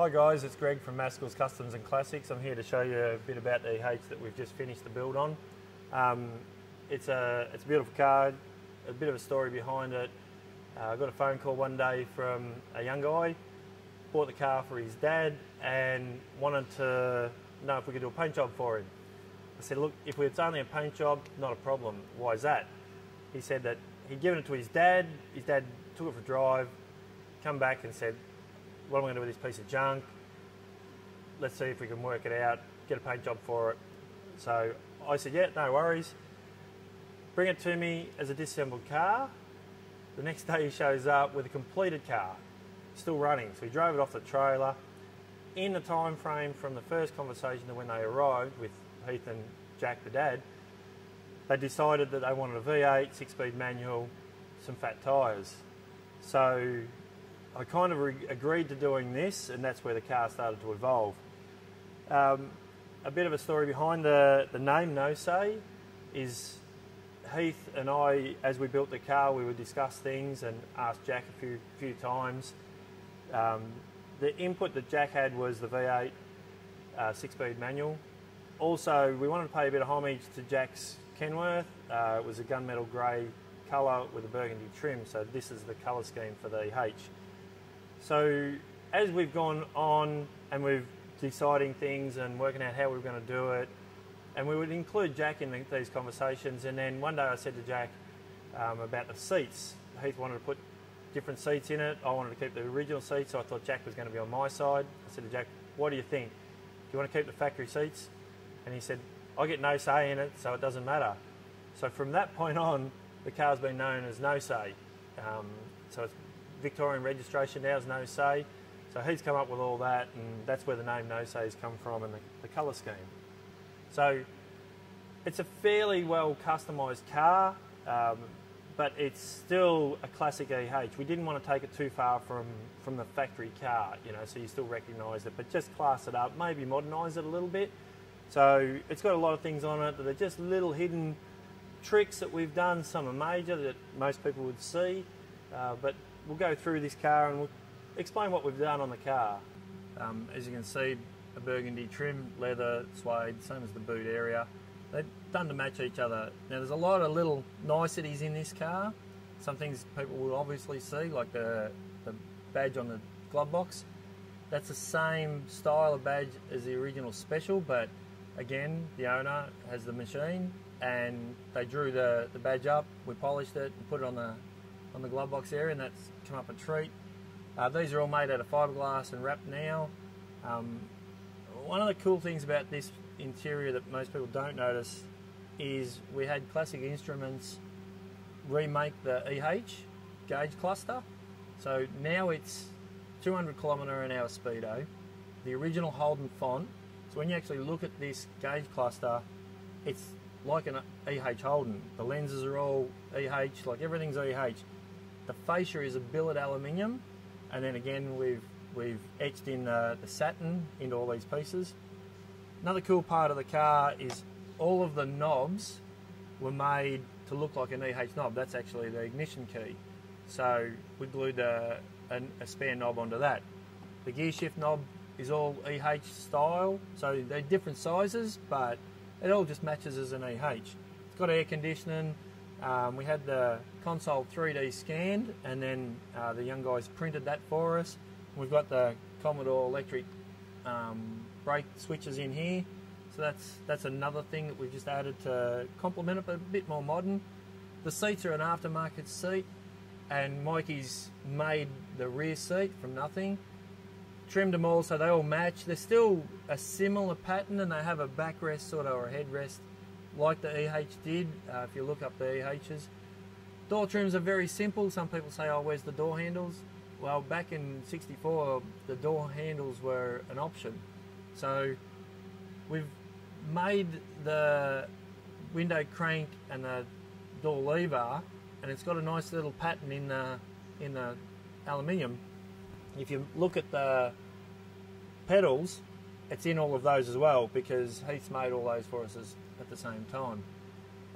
Hi guys, it's Greg from Maskell's Customs and Classics. I'm here to show you a bit about the EH that we've just finished the build on. Um, it's, a, it's a beautiful car, a bit of a story behind it. Uh, I got a phone call one day from a young guy, bought the car for his dad and wanted to know if we could do a paint job for him. I said, look, if it's only a paint job, not a problem. Why is that? He said that he'd given it to his dad, his dad took it for a drive, come back and said, what am I going to do with this piece of junk? Let's see if we can work it out, get a paint job for it. So I said, yeah, no worries. Bring it to me as a disassembled car. The next day he shows up with a completed car, still running. So he drove it off the trailer. In the time frame from the first conversation to when they arrived with Heath and Jack, the dad, they decided that they wanted a V8, six-speed manual, some fat tyres. So I kind of re- agreed to doing this, and that's where the car started to evolve. Um, a bit of a story behind the, the name No Say is Heath and I, as we built the car, we would discuss things and ask Jack a few few times. Um, the input that Jack had was the V8 uh, six-speed manual. Also, we wanted to pay a bit of homage to Jack's Kenworth. Uh, it was a gunmetal grey colour with a burgundy trim, so this is the colour scheme for the H. So as we've gone on and we've deciding things and working out how we were going to do it, and we would include Jack in the, these conversations. And then one day I said to Jack um, about the seats. Heath wanted to put different seats in it. I wanted to keep the original seats, so I thought Jack was going to be on my side. I said to Jack, "What do you think? Do you want to keep the factory seats?" And he said, "I get no say in it, so it doesn't matter." So from that point on, the car's been known as No Say. Um, so it's Victorian registration now is No Say. So he's come up with all that, and that's where the name No Say has come from and the, the colour scheme. So it's a fairly well customised car, um, but it's still a classic EH. We didn't want to take it too far from, from the factory car, you know, so you still recognise it, but just class it up, maybe modernise it a little bit. So it's got a lot of things on it that are just little hidden tricks that we've done. Some are major that most people would see, uh, but we'll go through this car and we'll explain what we've done on the car. Um, as you can see, a burgundy trim, leather, suede, same as the boot area. They're done to match each other. Now there's a lot of little niceties in this car. Some things people will obviously see, like the, the badge on the glove box. That's the same style of badge as the original special, but again, the owner has the machine and they drew the, the badge up, we polished it and put it on the on the glove box area and that's come up a treat. Uh, these are all made out of fiberglass and wrapped now. Um, one of the cool things about this interior that most people don't notice is we had Classic Instruments remake the EH gauge cluster. So now it's 200 kilometre an hour speedo, the original Holden font. So when you actually look at this gauge cluster, it's like an EH Holden. The lenses are all EH, like everything's EH. The fascia is a billet aluminium, and then again we've we've etched in the, the satin into all these pieces. Another cool part of the car is all of the knobs were made to look like an EH knob. That's actually the ignition key. So we glued a, a, a spare knob onto that. The gear shift knob is all EH style, so they're different sizes, but it all just matches as an EH. It's got air conditioning, um, we had the console 3D scanned, and then uh, the young guys printed that for us. We've got the Commodore electric um, brake switches in here, so that's that's another thing that we've just added to complement it, but a bit more modern. The seats are an aftermarket seat, and Mikey's made the rear seat from nothing. Trimmed them all so they all match. They're still a similar pattern, and they have a backrest sort of or a headrest like the EH did, uh, if you look up the EHs. Door trims are very simple. Some people say, oh, where's the door handles? Well, back in 64, the door handles were an option. So we've made the window crank and the door lever, and it's got a nice little pattern in the, in the aluminium. If you look at the pedals, it's in all of those as well because Heath's made all those for us at the same time.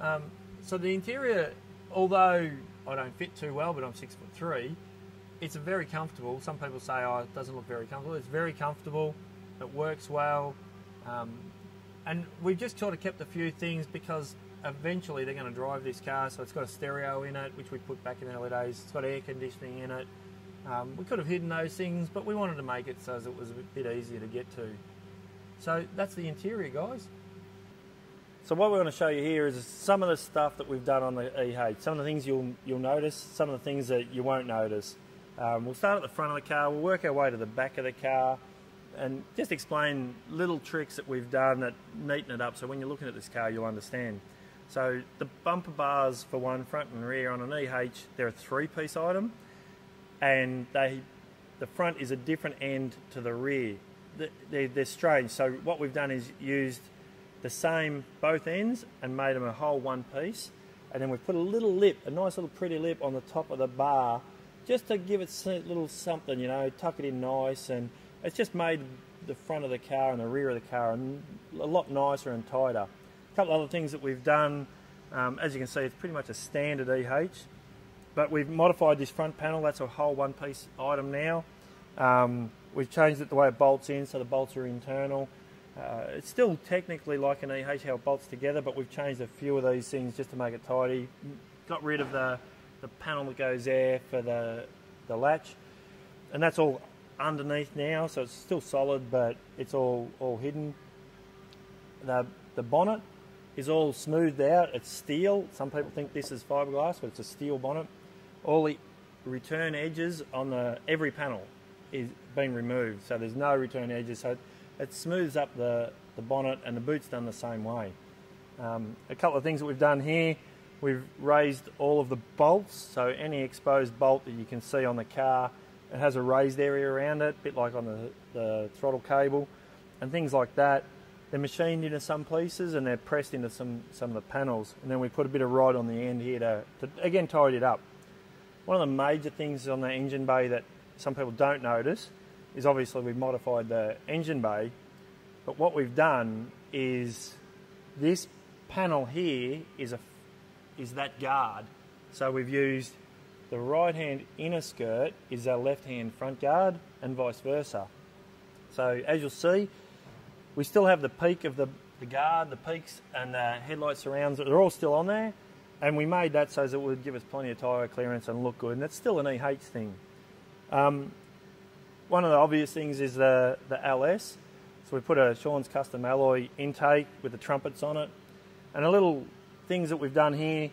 Um, so the interior, although I don't fit too well, but I'm six foot three, it's very comfortable. Some people say, oh, it doesn't look very comfortable. It's very comfortable. It works well. Um, and we've just sort of kept a few things because eventually they're going to drive this car. So it's got a stereo in it, which we put back in the early days. It's got air conditioning in it. Um, we could have hidden those things, but we wanted to make it so it was a bit easier to get to. So that's the interior, guys. So what we're going to show you here is some of the stuff that we've done on the EH. Some of the things you'll you'll notice, some of the things that you won't notice. Um, we'll start at the front of the car. We'll work our way to the back of the car, and just explain little tricks that we've done that neaten it up. So when you're looking at this car, you'll understand. So the bumper bars for one, front and rear on an EH, they're a three-piece item, and they the front is a different end to the rear. They're, they're strange. So what we've done is used the same both ends and made them a whole one piece. And then we've put a little lip, a nice little pretty lip on the top of the bar, just to give it a little something, you know, tuck it in nice. And it's just made the front of the car and the rear of the car a lot nicer and tighter. A couple other things that we've done, um, as you can see, it's pretty much a standard EH, but we've modified this front panel. That's a whole one piece item now. Um, we've changed it the way it bolts in, so the bolts are internal. Uh, it's still technically like an EH how it bolts together, but we've changed a few of these things just to make it tidy. Got rid of the, the panel that goes there for the, the latch, and that's all underneath now, so it's still solid, but it's all, all hidden. The, the bonnet is all smoothed out. It's steel. Some people think this is fiberglass, but it's a steel bonnet. All the return edges on the every panel is being removed, so there's no return edges. So it smooths up the, the bonnet, and the boot's done the same way. Um, a couple of things that we've done here, we've raised all of the bolts, so any exposed bolt that you can see on the car, it has a raised area around it, a bit like on the, the throttle cable, and things like that. They're machined into some pieces and they're pressed into some, some of the panels. And then we put a bit of rod on the end here to, to again tidy it up. One of the major things on the engine bay that some people don't notice is obviously we've modified the engine bay, but what we've done is this panel here is a is that guard. So we've used the right hand inner skirt is our left hand front guard and vice versa. So as you'll see, we still have the peak of the, the guard, the peaks and the headlight surrounds, they're all still on there. And we made that so that it would give us plenty of tyre clearance and look good. And it's still an EH thing. Um, one of the obvious things is the, the LS. So we put a Shaun's Custom Alloy intake with the trumpets on it. And a little things that we've done here,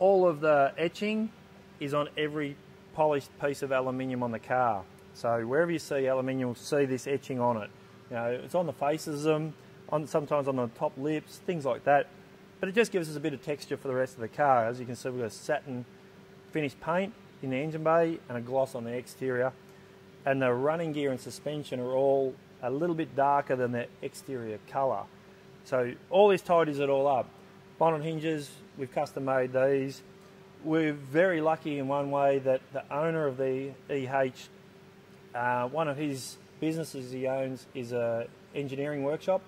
all of the etching is on every polished piece of aluminium on the car. So wherever you see aluminium, you'll see this etching on it. You know, it's on the faces of them, on, sometimes on the top lips, things like that. But it just gives us a bit of texture for the rest of the car. As you can see, we've got a satin finished paint in the engine bay and a gloss on the exterior and the running gear and suspension are all a little bit darker than the exterior colour. So all this tidies it all up. Bonnet hinges, we've custom made these. We're very lucky in one way that the owner of the EH, uh, one of his businesses he owns is a engineering workshop,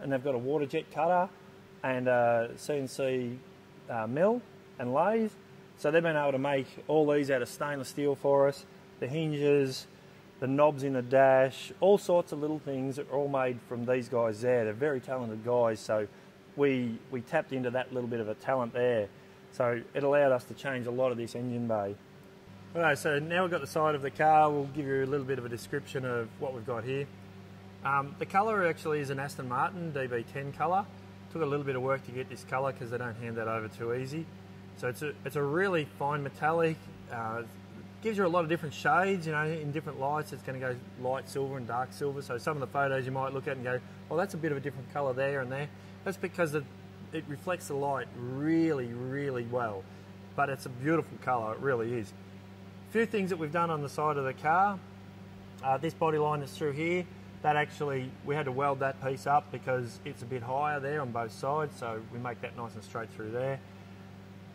and they've got a water jet cutter and a CNC uh, mill and lathe. So they've been able to make all these out of stainless steel for us. The hinges, the knobs in the dash, all sorts of little things are all made from these guys there. They're very talented guys, so we, we tapped into that little bit of a talent there. So it allowed us to change a lot of this engine bay. Alright, so now we've got the side of the car, we'll give you a little bit of a description of what we've got here. Um, the colour actually is an Aston Martin DB10 colour. Took a little bit of work to get this colour because they don't hand that over too easy. So it's a, it's a really fine metallic, uh, gives you a lot of different shades, you know, in different lights. It's going to go light silver and dark silver. So some of the photos you might look at and go, well, that's a bit of a different colour there and there. That's because it, it reflects the light really, really well. But it's a beautiful colour, it really is. A few things that we've done on the side of the car. Uh, this body line that's through here, that actually, we had to weld that piece up because it's a bit higher there on both sides. So we make that nice and straight through there.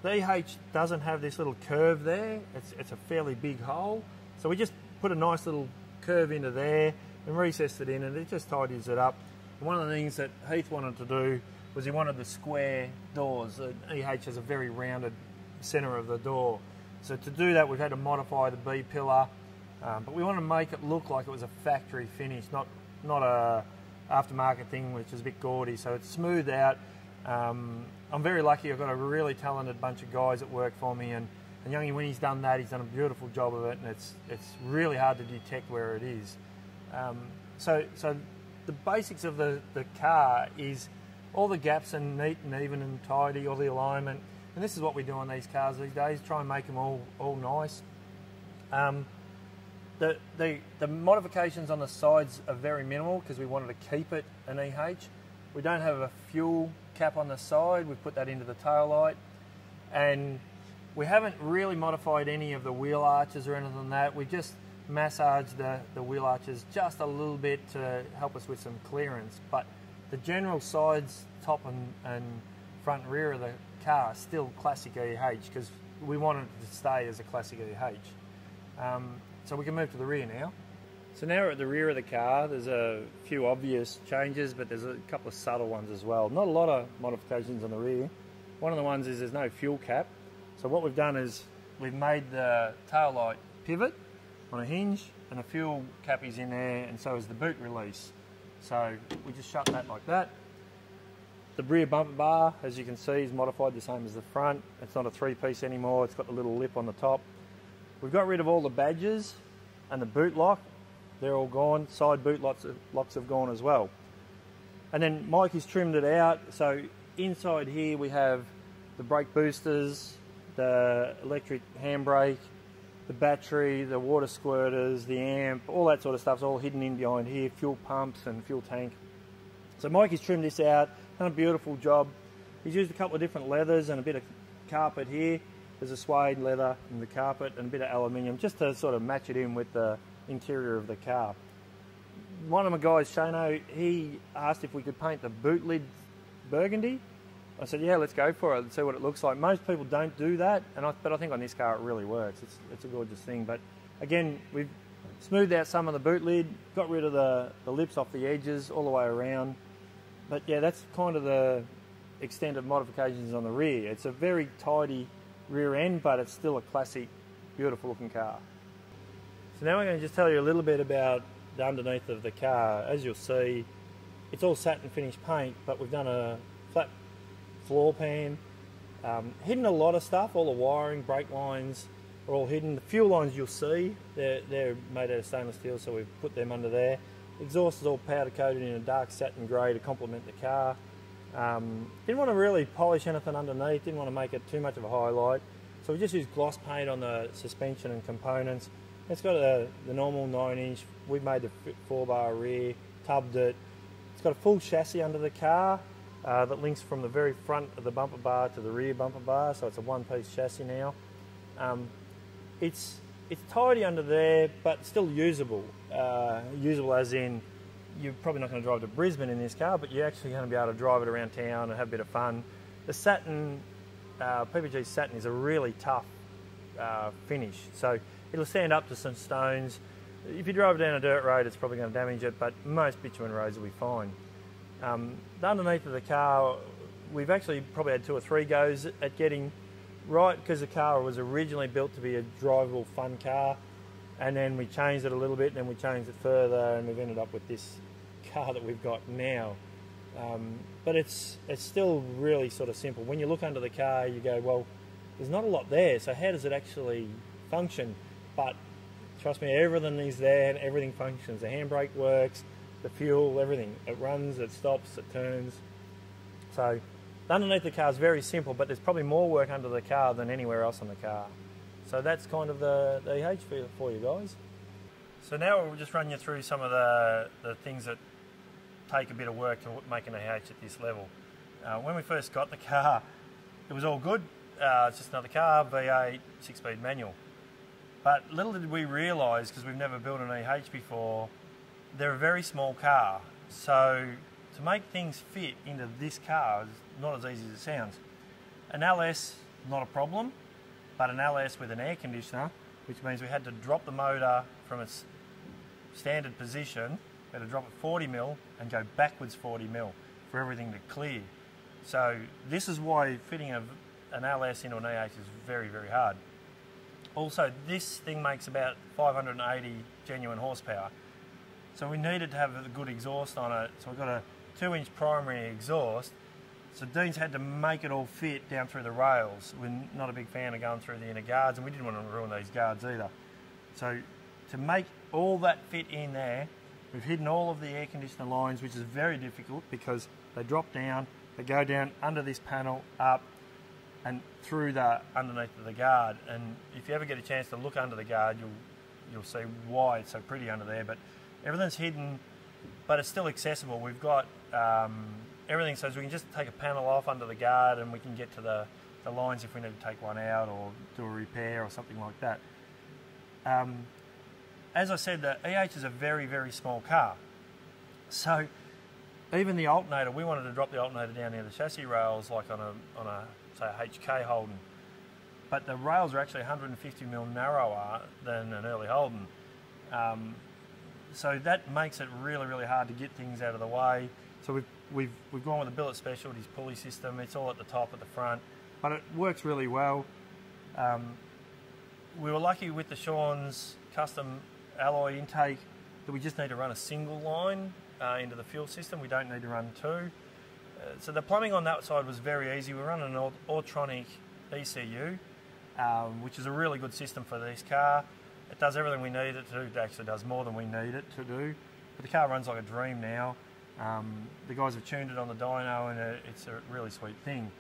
The EH doesn't have this little curve there. It's, it's a fairly big hole. So we just put a nice little curve into there and recessed it in and it just tidies it up. And one of the things that Heath wanted to do was he wanted the square doors. The EH has a very rounded centre of the door. So to do that, we've had to modify the B pillar, um, but we want to make it look like it was a factory finish, not not a aftermarket thing which is a bit gaudy. So it's smoothed out. Um, I'm very lucky. I've got a really talented bunch of guys that work for me, and, and Youngie, when he's done that, he's done a beautiful job of it, and it's it's really hard to detect where it is. Um, so so the basics of the, the car is all the gaps are neat and even and tidy, all the alignment, and this is what we do on these cars these days. Try and make them all all nice. Um, the, the, the modifications on the sides are very minimal because we wanted to keep it an EH. We don't have a fuel cap on the side, we put that into the tail light. And we haven't really modified any of the wheel arches or anything like that. We just massaged the, the wheel arches just a little bit to help us with some clearance. But the general sides, top and, and front and rear of the car still classic EH because we wanted it to stay as a classic EH. Um, so we can move to the rear now. So now we're at the rear of the car. There's a few obvious changes, but there's a couple of subtle ones as well. Not a lot of modifications on the rear. One of the ones is there's no fuel cap. So what we've done is we've made the tail light pivot on a hinge and the fuel cap is in there and so is the boot release. So we just shut that like that. The rear bumper bar, as you can see, is modified the same as the front. It's not a three piece anymore. It's got the little lip on the top. We've got rid of all the badges and the boot lock. They're all gone. Side boot locks, locks have gone as well. And then Mike has trimmed it out. So inside here we have the brake boosters, the electric handbrake, the battery, the water squirters, the amp, all that sort of stuff's all hidden in behind here, fuel pumps and fuel tank. So Mike has trimmed this out, done a beautiful job. He's used a couple of different leathers and a bit of carpet here. There's a suede leather in the carpet and a bit of aluminium just to sort of match it in with the interior of the car. One of my guys, Shano, he asked if we could paint the boot lid burgundy. I said, yeah, let's go for it and see what it looks like. Most people don't do that, and I, but I think on this car it really works. It's, it's a gorgeous thing. But again, we've smoothed out some of the boot lid, got rid of the, the lips off the edges all the way around. But yeah, that's kind of the extent of modifications on the rear. It's a very tidy rear end, but it's still a classic, beautiful looking car. So now I'm going to just tell you a little bit about the underneath of the car. As you'll see, it's all satin finish paint, but we've done a flat floor pan, um, hidden a lot of stuff, all the wiring, brake lines are all hidden. The fuel lines you'll see, they're, they're made out of stainless steel, so we've put them under there. Exhaust is all powder coated in a dark satin grey to complement the car. Um, didn't want to really polish anything underneath, didn't want to make it too much of a highlight. So we just used gloss paint on the suspension and components. It's got a, the normal 9 inch, we've made the 4 bar rear, tubbed it. It's got a full chassis under the car uh, that links from the very front of the bumper bar to the rear bumper bar, so it's a one piece chassis now. Um, it's, it's tidy under there, but still usable. Uh, usable as in you're probably not going to drive to Brisbane in this car, but you're actually going to be able to drive it around town and have a bit of fun. The satin, uh, PPG satin is a really tough uh, finish, so it'll stand up to some stones. If you drive it down a dirt road, it's probably going to damage it, but most bitumen roads will be fine. Um, the underneath of the car, we've actually probably had two or three goes at getting right because the car was originally built to be a drivable, fun car and then we changed it a little bit, and then we changed it further, and we've ended up with this car that we've got now. Um, but it's it's still really sort of simple. When you look under the car, you go, well, there's not a lot there. So how does it actually function? But trust me, everything is there and everything functions. The handbrake works, the fuel, everything. It runs, it stops, it turns. So underneath the car is very simple, but there's probably more work under the car than anywhere else on the car. So that's kind of the, the EH for, for you guys. So now we'll just run you through some of the, the things that take a bit of work to make an EH at this level. Uh, when we first got the car, it was all good. Uh, it's just another car, V8, six-speed manual. But little did we realise, because we've never built an EH before, they're a very small car. So to make things fit into this car is not as easy as it sounds. An LS, not a problem but an LS with an air conditioner, which means we had to drop the motor from its standard position, we had to drop it 40 mil and go backwards 40 mil for everything to clear. So this is why fitting a, an LS into an EH is very, very hard. Also this thing makes about 580 genuine horsepower. So we needed to have a good exhaust on it. So we've got a two inch primary exhaust. So Dean's had to make it all fit down through the rails. We're not a big fan of going through the inner guards and we didn't want to ruin these guards either. So to make all that fit in there, we've hidden all of the air conditioner lines, which is very difficult because they drop down, they go down under this panel, up, and through the underneath of the guard. And if you ever get a chance to look under the guard, you'll you'll see why it's so pretty under there. But everything's hidden, but it's still accessible. We've got um, everything so we can just take a panel off under the guard and we can get to the, the lines if we need to take one out or do a repair or something like that. Um, as I said, the EH is a very, very small car. So even the alternator, we wanted to drop the alternator down near the chassis rails like on a, on a say, HK Holden. But the rails are actually 150 mil narrower than an early Holden. Um, so that makes it really, really hard to get things out of the way. So we've, we've, we've gone with the Billet Specialties pulley system. It's all at the top, at the front, but it works really well. Um, we were lucky with the Shaun's custom alloy intake that we just need to run a single line uh, into the fuel system. We don't need to run two. So the plumbing on that side was very easy. We run an Autronic ECU, um, which is a really good system for this car. It does everything we need it to do. It actually does more than we need it to do. But the car runs like a dream now. Um, the guys have tuned it on the dyno and it's a really sweet thing.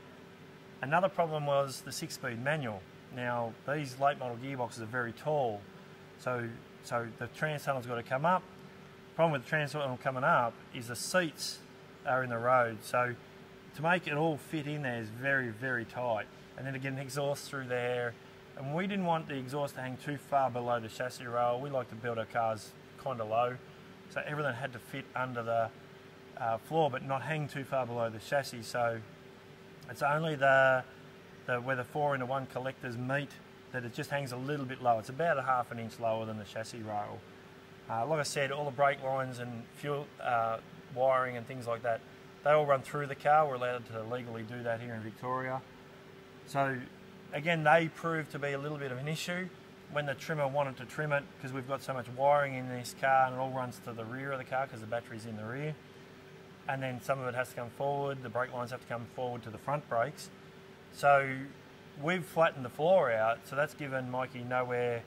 Another problem was the six-speed manual. Now, these late model gearboxes are very tall, so, so the trans tunnel's got to come up. Problem with the trans tunnel coming up is the seats are in the road, so to make it all fit in there is very, very tight. And then to get an exhaust through there, and we didn't want the exhaust to hang too far below the chassis rail. We like to build our cars kind of low, so everything had to fit under the uh, floor, but not hang too far below the chassis. So it's only the, the where the four into one collectors meet that it just hangs a little bit low. It's about a half an inch lower than the chassis rail. Uh, like I said, all the brake lines and fuel uh, wiring and things like that, they all run through the car. We're allowed to legally do that here in Victoria. So again, they proved to be a little bit of an issue when the trimmer wanted to trim it because we've got so much wiring in this car and it all runs to the rear of the car because the battery's in the rear and then some of it has to come forward. The brake lines have to come forward to the front brakes. So we've flattened the floor out, so that's given Mikey nowhere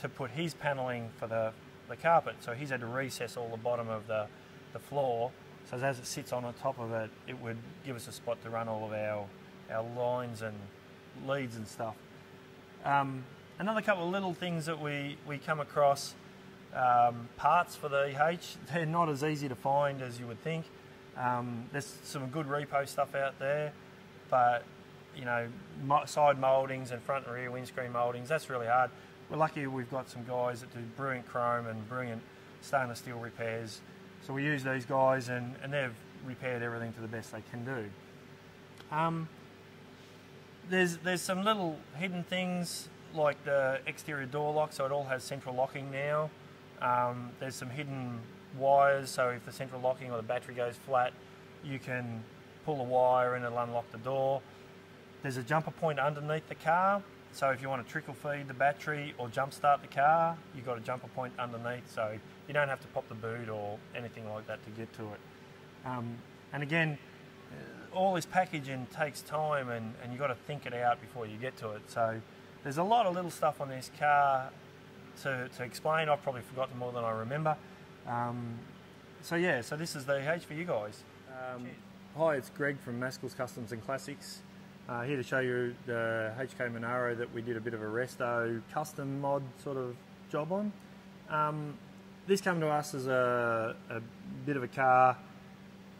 to put his panelling for the, the carpet. So he's had to recess all the bottom of the, the floor. So as it sits on the top of it, it would give us a spot to run all of our, our lines and leads and stuff. Um, another couple of little things that we, we come across, um, parts for the EH, they're not as easy to find as you would think. Um, there's some good repo stuff out there, but you know, side mouldings and front and rear windscreen mouldings, that's really hard. We're lucky we've got some guys that do brilliant chrome and brilliant stainless steel repairs. So we use these guys and, and they've repaired everything to the best they can do. Um, there's, there's some little hidden things like the exterior door lock, so it all has central locking now. Um, there's some hidden wires, so if the central locking or the battery goes flat, you can pull a wire and it'll unlock the door. There's a jumper point underneath the car, so if you want to trickle feed the battery or jump start the car, you've got a jumper point underneath, so you don't have to pop the boot or anything like that to get to it. Um, and again, uh, all this packaging takes time and, and you've got to think it out before you get to it. So there's a lot of little stuff on this car to, to explain. I've probably forgotten more than I remember. Um, so yeah, so this is the H for you guys. Um, hi, it's Greg from Maskell's Customs and Classics. Uh, here to show you the HK Monaro that we did a bit of a resto custom mod sort of job on. Um, this came to us as a, a, bit of a car.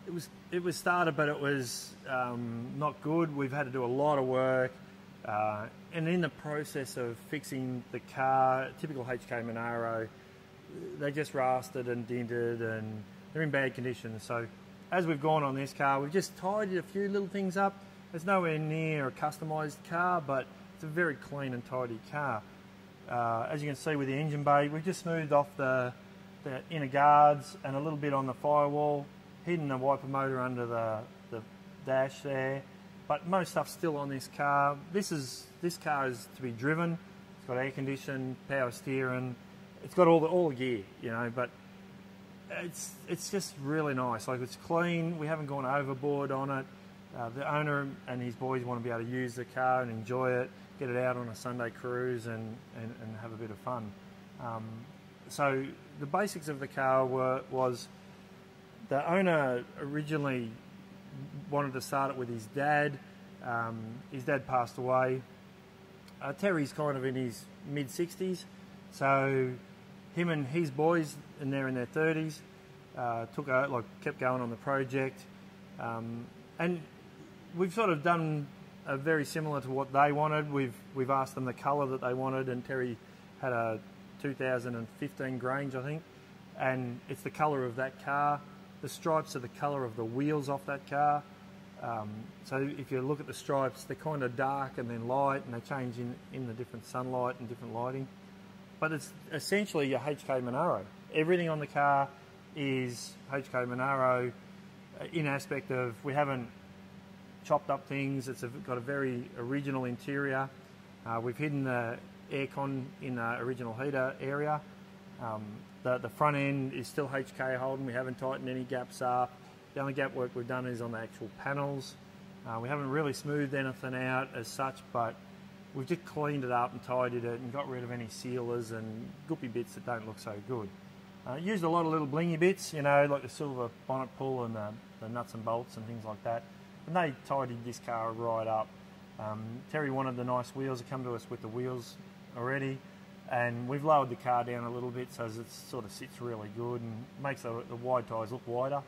It was it was started, but it was um, not good. We've had to do a lot of work, uh, and in the process of fixing the car, typical HK Monaro, they just rusted and dented and they're in bad condition. So as we've gone on this car, we've just tidied a few little things up. It's nowhere near a customised car, but it's a very clean and tidy car. Uh, as you can see with the engine bay, we've just smoothed off the, the inner guards and a little bit on the firewall, hidden the wiper motor under the, the dash there. But most stuff's still on this car. This is this car is to be driven. It's got air conditioning, power steering. It's got all the all the gear, you know. But it's it's just really nice. Like it's clean. We haven't gone overboard on it. Uh, the owner and his boys want to be able to use the car and enjoy it, get it out on a Sunday cruise and, and, and have a bit of fun. Um, so the basics of the car were was the owner originally wanted to start it with his dad. Um, his dad passed away. Uh, Terry's kind of in his mid 60s, so him and his boys, and they're in their 30s, uh, took out, like kept going on the project, um, and we've sort of done a very similar to what they wanted. We've we've asked them the colour that they wanted, and Terry had a 2015 Grange, I think, and it's the colour of that car. The stripes are the colour of the wheels off that car. Um, so if you look at the stripes, they're kind of dark and then light, and they change in, in the different sunlight and different lighting. But it's essentially a HK Monaro. Everything on the car is HK Monaro uh, in aspect of we haven't chopped up things. It's got a very original interior. Uh, we've hidden the aircon in the original heater area. Um, the, the front end is still HK Holden. We haven't tightened any gaps up. The only gap work we've done is on the actual panels. Uh, we haven't really smoothed anything out as such, but we've just cleaned it up and tidied it and got rid of any sealers and goopy bits that don't look so good. Uh, used a lot of little blingy bits, you know, like the silver bonnet pull and the, the nuts and bolts and things like that. And they tidied this car right up. Um, Terry wanted the nice wheels to come to us with the wheels already and we've lowered the car down a little bit so it sort of sits really good and makes the, the wide tyres look wider.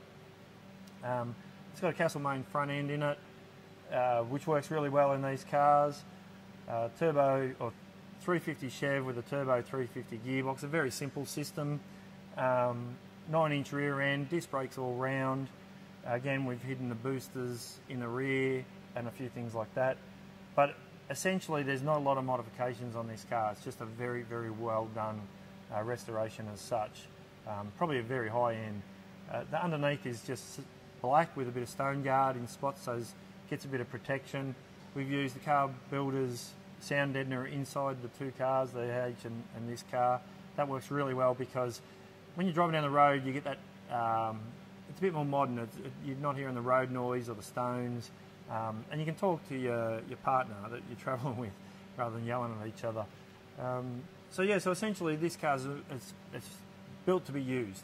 Um, it's got a Castlemaine front end in it, uh, which works really well in these cars. Uh, turbo or 350 Chev with a turbo 350 gearbox, a very simple system. Um, 9 inch rear end, disc brakes all round. Again, we've hidden the boosters in the rear and a few things like that. But essentially, there's not a lot of modifications on this car. It's just a very, very well done uh, restoration as such. Um, probably a very high end. Uh, the underneath is just black with a bit of stone guard in spots, so it gets a bit of protection. We've used the car builder's sound deadener inside the two cars, the H and, and, this car. That works really well because when you're driving down the road, you get that. Um, it's a bit more modern. It, you're not hearing the road noise or the stones, um, and you can talk to your, your partner that you're travelling with rather than yelling at each other. Um, so yeah, so essentially this car is it's, it's built to be used.